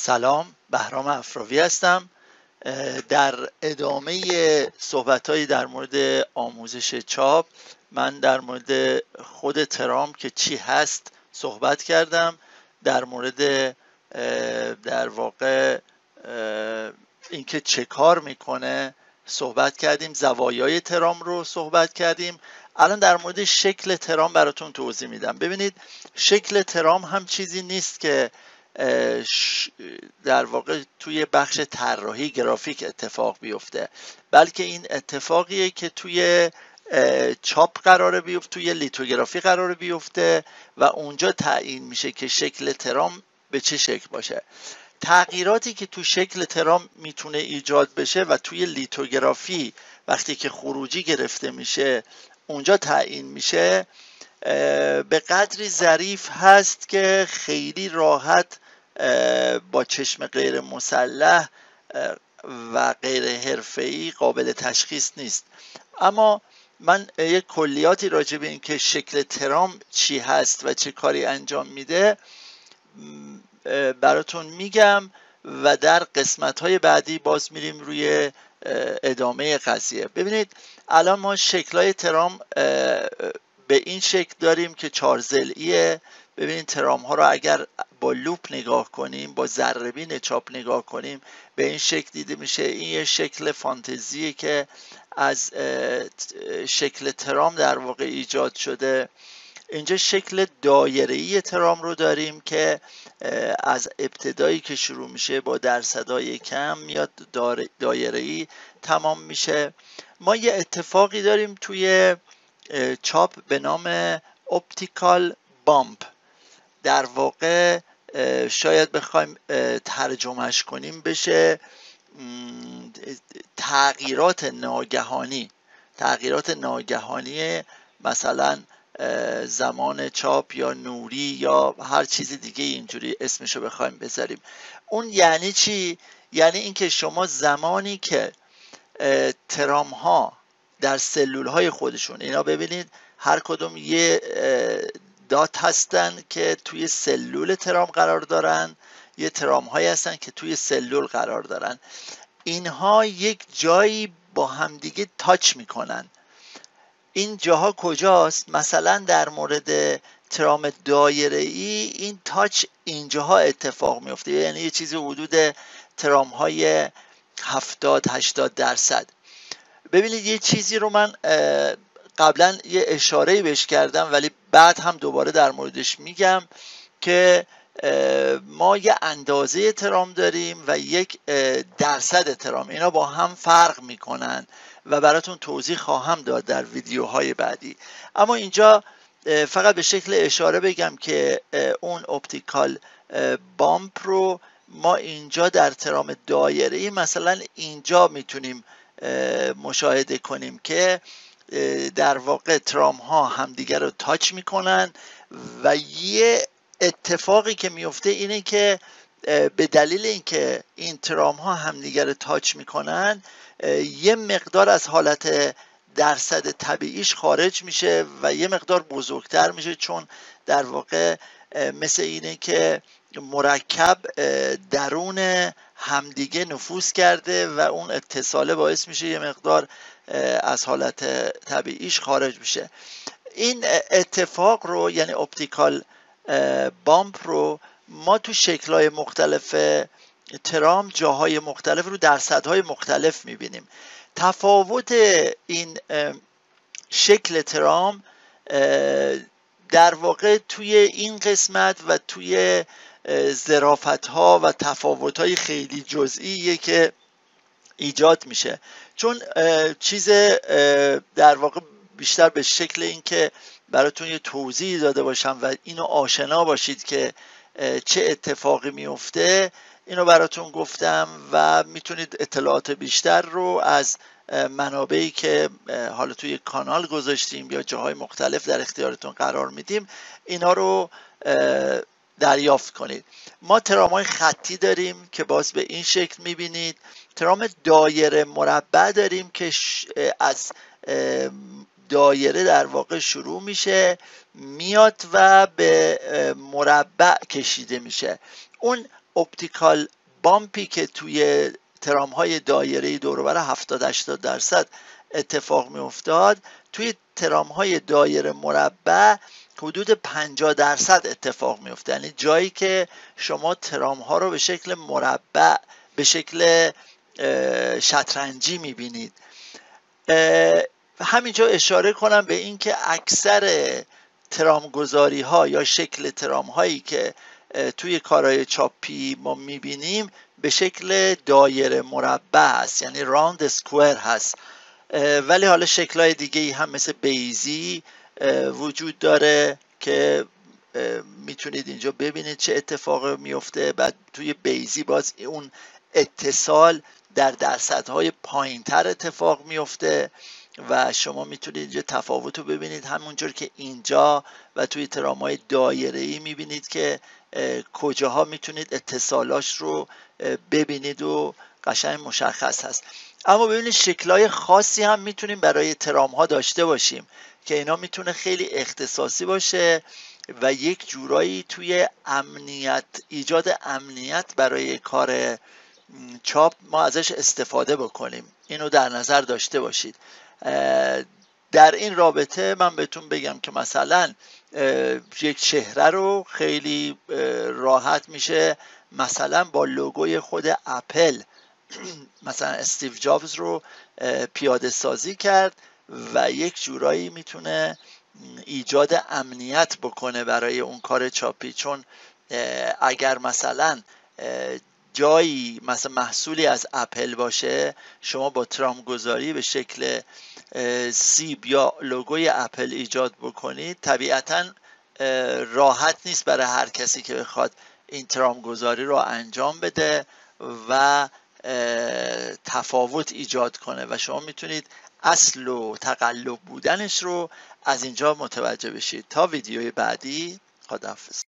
سلام بهرام افراوی هستم. در ادامه صحبت در مورد آموزش چاپ من در مورد خود ترام که چی هست صحبت کردم در مورد در واقع اینکه چه کار می‌کنه صحبت کردیم زوایای ترام رو صحبت کردیم. الان در مورد شکل ترام براتون توضیح میدم. ببینید شکل ترام هم چیزی نیست که در واقع توی بخش طراحی گرافیک اتفاق بیفته. بلکه این اتفاقیه که توی چاپ قرار بیفته توی لیتوگرافی قرار بیفته و اونجا تعیین میشه که شکل ترام به چه شکل باشه. تغییراتی که تو شکل ترام می‌تونه ایجاد بشه و توی لیتوگرافی وقتی که خروجی گرفته میشه اونجا تعیین میشه به قدری ظریف هست که خیلی راحت با چشم غیر مسلح و غیر حرفه‌ای قابل تشخیص نیست. اما من یک کلیاتی راجع به اینکه شکل ترام چی هست و چه کاری انجام میده براتون میگم و در قسمت های بعدی باز میریم روی ادامه قضیه. ببینید الان ما شکلهای ترام به این شکل داریم که چارزلیه ببینید ترام ها رو اگر با لوپ نگاه کنیم با ذره چاپ نگاه کنیم به این شکل دیده میشه. این یه شکل فانتزیه که از شکل ترام در واقع ایجاد شده. اینجا شکل دایره‌ای ترام رو داریم که از ابتدایی که شروع میشه با درصدای کم میاد دایره‌ای تمام میشه. ما یه اتفاقی داریم توی چاپ به نام اپتیکال بامپ در واقع شاید بخوایم ترجمهش کنیم. بشه تغییرات ناگهانی. تغییرات ناگهانی مثلا زمان چاپ یا نوری یا هر چیز دیگه اینجوری اسمشو بخوایم بذاریم. اون یعنی چی؟ یعنی اینکه شما زمانی که ترام ها در سلول های خودشون اینا ببینید هر کدوم یه دات هستن که توی سلول ترام قرار دارن. یه ترام هایی هستن که توی سلول قرار دارن. اینها یک جایی با همدیگه تاچ می‌کنن. این جاها کجاست؟ مثلا در مورد ترام دایره ای این تاچ اینجاها اتفاق میفته یعنی یه چیزی حدود ترام های 70 80 درصد. ببینید یه چیزی رو من قبلا یه اشاره بهش کردم ولی بعد هم دوباره در موردش میگم که ما یه اندازه ترام داریم و یک درصد ترام اینا با هم فرق می‌کنن و براتون توضیح خواهم داد در ویدیوهای بعدی. اما اینجا فقط به شکل اشاره بگم که اون اپتیکال بامپ رو ما اینجا در ترام دایره مثلا اینجا می‌تونیم مشاهده کنیم که در واقع ترام ها همدیگر رو تاچ می‌کنن و یه اتفاقی که میفته اینه که به دلیل اینکه این ترام ها همدیگر رو تاچ می‌کنن یه مقدار از حالت درصد طبیعیش خارج میشه و یه مقدار بزرگتر میشه چون در واقع مثل اینه که مرکب درون همدیگه نفوذ کرده و اون اتصاله باعث میشه یه مقدار از حالت طبیعیش خارج میشه این اتفاق رو یعنی اپتیکال بامپ رو ما تو شکلهای مختلف ترام جاهای مختلف رو درصدهای مختلف می‌بینیم. تفاوت این شکل ترام در واقع توی این قسمت و توی زرافت ها و تفاوت های خیلی جزئیه که ایجاد میشه. چون چیز در واقع بیشتر به شکل اینکه براتون یه توضیح داده باشم و اینو آشنا باشید که چه اتفاقی میفته اینو براتون گفتم و می‌تونید اطلاعات بیشتر رو از منابعی که حالا توی کانال گذاشتیم یا جاهای مختلف در اختیارتون قرار میدیم اینا رو دریافت کنید. ما ترام های خطی داریم که باز به این شکل می‌بینید. ترام دایره مربع داریم که از دایره در واقع شروع میشه میاد و به مربع کشیده میشه. اون اپتیکال بامپی که توی ترام های دایره دوروبر 70 80 درصد اتفاق می افتاد توی ترام های دایره مربع حدود 50 درصد اتفاق میفته. یعنی جایی که شما ترام ها رو به شکل مربع به شکل شطرنجی می‌بینید. همینجا اشاره کنم به اینکه اکثر ترامگذاری ها یا شکل ترام هایی که توی کارهای چاپی ما می‌بینیم به شکل دایره مربع هست یعنی راند سکوئر هست. ولی حالا شکلهای دیگه ای هم مثل بیزی وجود داره که می‌تونید اینجا ببینید چه اتفاق میفته بعد توی بیزی باز اون اتصال در درصدهای پایین تر اتفاق میفته و شما می‌تونید اینجا تفاوت رو ببینید. همونجور که اینجا و توی ترامای دایره ای می‌بینید که کجاها می‌تونید اتصالاش رو ببینید و قشنگ مشخص هست. اما ببینید شکلهای خاصی هم می‌تونیم برای ترام ها داشته باشیم که اینا می‌تونه خیلی اختصاصی باشه و یک جورایی توی امنیت ایجاد امنیت برای کار چاپ ما ازش استفاده بکنیم. اینو در نظر داشته باشید. در این رابطه من بهتون بگم که مثلا یک چهره رو خیلی راحت میشه. مثلا با لوگوی خود اپل مثلا استیو جابز رو پیاده سازی کرد و یک جورایی می‌تونه ایجاد امنیت بکنه برای اون کار چاپی. چون اگر مثلا جایی مثلا محصولی از اپل باشه شما با ترام گذاری به شکل سیب یا لوگوی اپل ایجاد بکنید طبیعتا راحت نیست برای هر کسی که بخواد این ترام گذاری رو انجام بده و تفاوت ایجاد کنه و شما می‌تونید اصل و تقلب بودنش رو از اینجا متوجه بشید. تا ویدیوی بعدی خداحافظ.